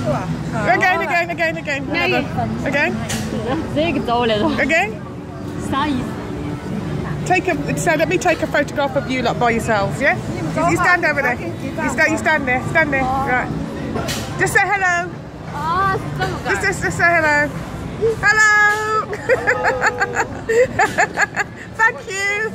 Again, again, again, again. Another. Again, again. Take a. So let me take a photograph of you lot by yourselves. Yeah. You stand over there. You stand. You stand there. Stand there. Right. Just say hello. Just, just, just say hello. Hello. Thank you.